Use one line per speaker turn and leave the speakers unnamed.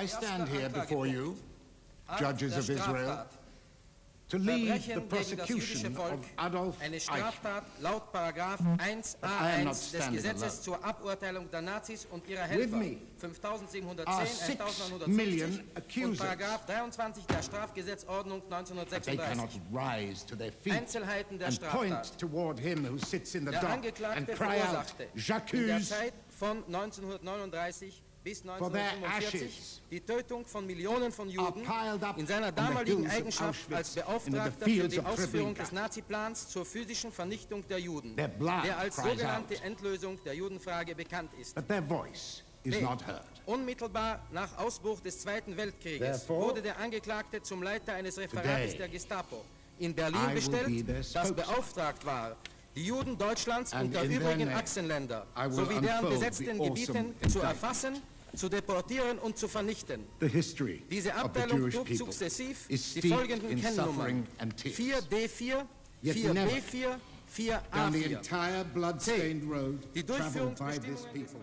I stand here before you, judges of Israel, to lead the prosecution of Adolf Eichmann.
Hm.
I am not standing alone. With me are six million accusers. They cannot rise to their feet and point toward him who sits in the dock and cry out, J'accuse
von 1939 bis
For their
1945
ashes
die Tötung von Millionen von Juden in seiner damaligen Eigenschaft als Beauftragter für die Ausführung des Naziplans zur physischen Vernichtung der Juden, der als sogenannte. Endlösung der Judenfrage bekannt ist. B. Unmittelbar nach Ausbruch des Zweiten Weltkrieges wurde der Angeklagte zum Leiter eines Referates der Gestapo in Berlin bestellt, das beauftragt war, die Juden Deutschlands
And
und der übrigen Achsenländer sowie deren besetzten Gebieten zu erfassen, zu deportieren und zu vernichten. Diese Abteilung trug sukzessiv die folgenden Kennnummern
suffering and tears.
4D4,
Yet
4B4,
Down the
4A4.
entire blood-stained road
Die
traveled by this people